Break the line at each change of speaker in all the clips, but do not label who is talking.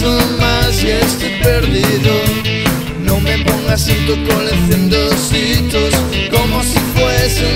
paso más y estoy perdido. No me pongas en tu colección dositos Como si fuese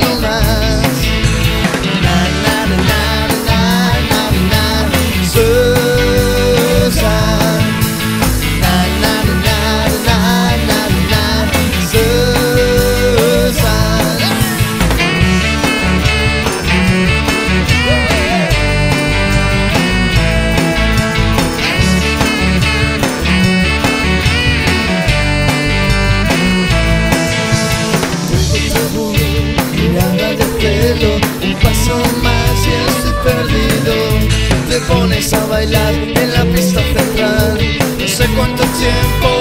pones a bailar en la pista central, no sé cuánto tiempo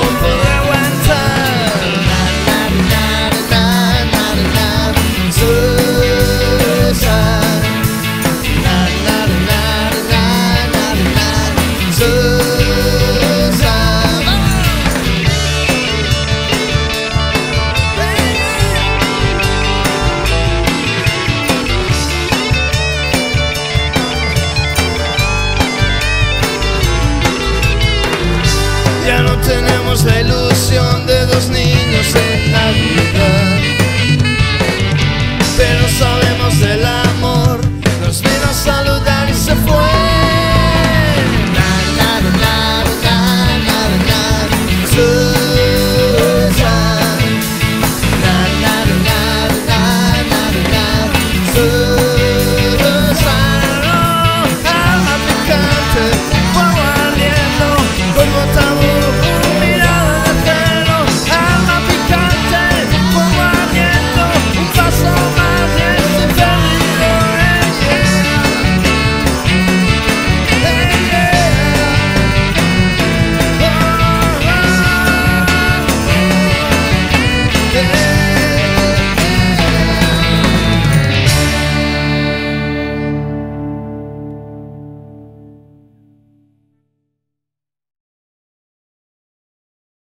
no tenemos la ilusión de dos niños.